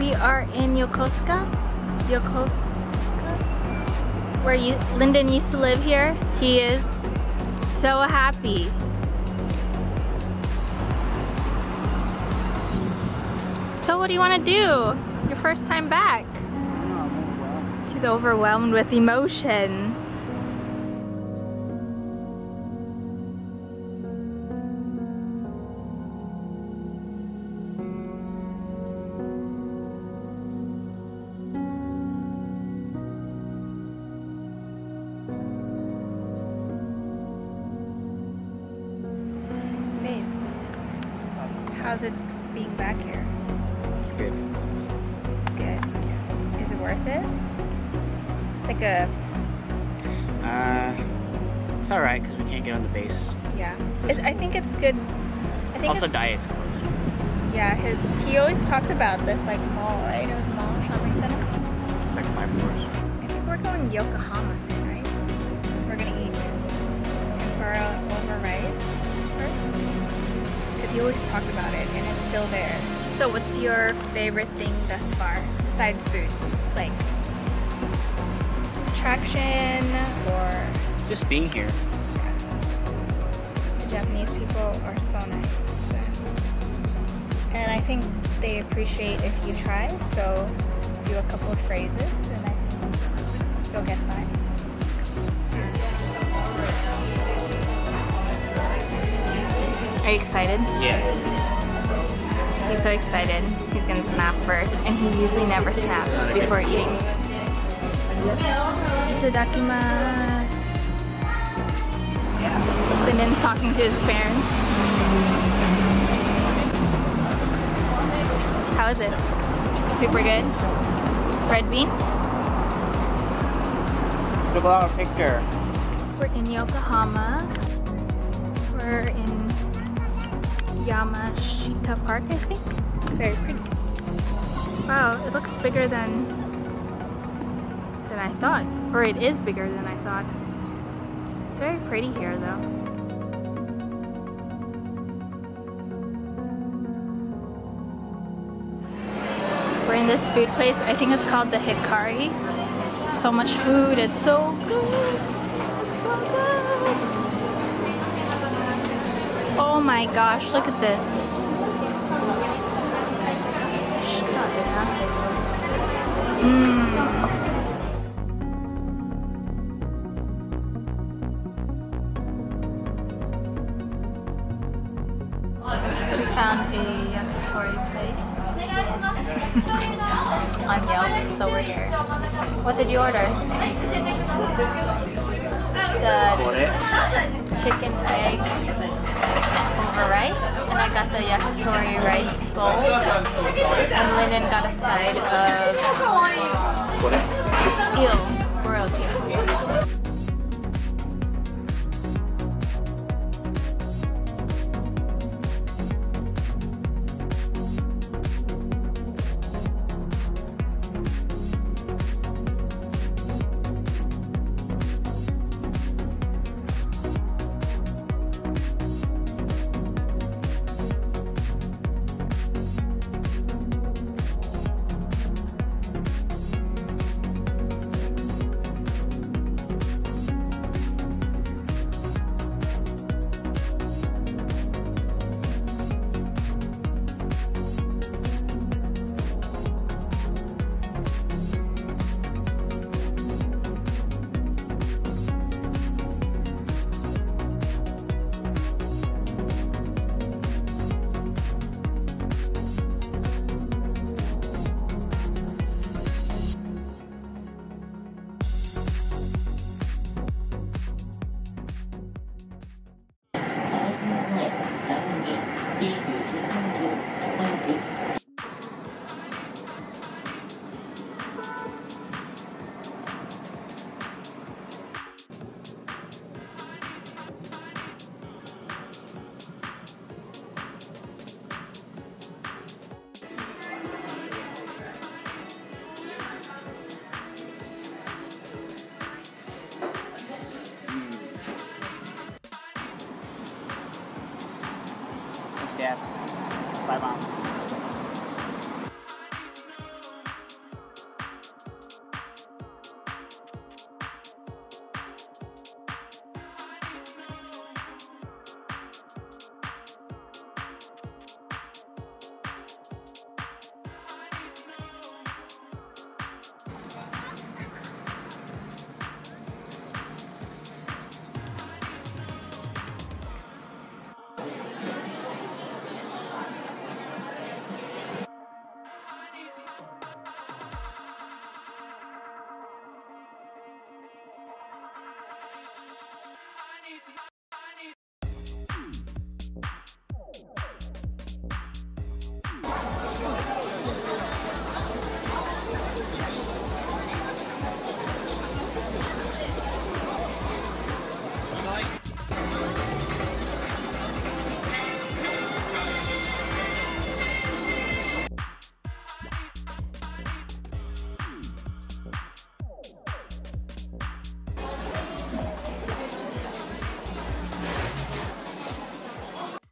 We are in Yokosuka. Yokosuka? Where you, Lyndon used to live here. He is so happy. So what do you want to do? Your first time back. He's overwhelmed with emotions. How's it being back here? It's good. It's good. Is it worth it? Like a Uh, it's alright because we can't get on the base. yeah. It's, I think it's good. I think Also, diet's closed. yeah. His he always talked about this like mall, right? It was mall shopping center. It's like five floors. I think we're going Yokohama soon, He always talked about it and it's still there. So what's your favorite thing thus far, besides food? Like attraction or Just being here. the Japanese people are so nice. And I think they appreciate if you try, so do a couple of phrases and I think you'll get by. Are you excited? Yeah. He's so excited. He's gonna snap first, and he usually never snaps before eating. Itadakimasu. Lyndon's talking to his parents. How is it? Super good. Red bean? Took a lot of picture. We're in Yokohama. We're in Yamashita Park, I think. It's very pretty. Wow, it looks bigger than than I thought. Or it is bigger than I thought. It's very pretty here though. We're in this food place. I think it's called the Hikari. So much food. It's so good. Oh my gosh, look at this. Mmm. We found a yakitori place on Yelp, so we're here. What did you order? The chicken eggs rice, and I got the yakitori rice bowl, and Lyndon got a side of eel. 好吧